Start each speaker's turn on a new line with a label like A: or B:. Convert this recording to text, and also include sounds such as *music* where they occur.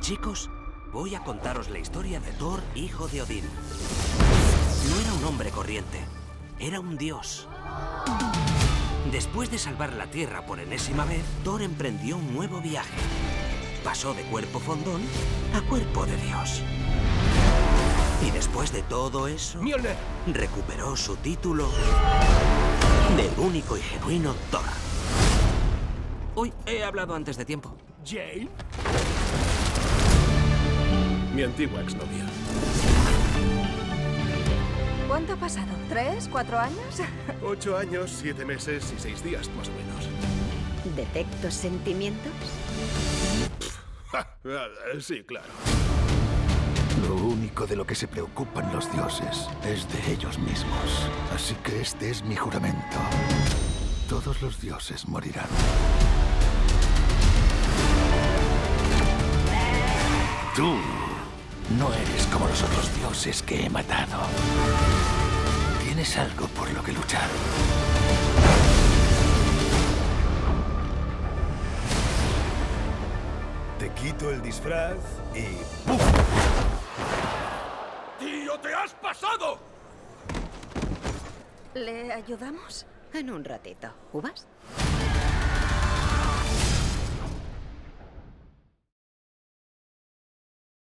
A: Chicos, voy a contaros la historia de Thor, hijo de Odín. No era un hombre corriente, era un dios. Después de salvar la Tierra por enésima vez, Thor emprendió un nuevo viaje. Pasó de cuerpo fondón a cuerpo de dios. Y después de todo eso,
B: Mjolnir.
A: recuperó su título de único y genuino Thor. Uy, he hablado antes de tiempo.
B: Jane. Mi antigua exnovia.
C: ¿Cuánto ha pasado? ¿Tres? ¿Cuatro años? *laughs*
B: Ocho años, siete meses y seis días, más o menos.
D: ¿Detecto sentimientos? *laughs*
B: Sí, claro.
E: Lo único de lo que se preocupan los dioses es de ellos mismos. Así que este es mi juramento. Todos los dioses morirán. Tú no eres como los otros dioses que he matado. Tienes algo por lo que luchar.
F: Te quito el disfraz y...
B: ¡Tío, te has pasado!
C: ¿Le ayudamos?
D: En un ratito. ¿Uvas?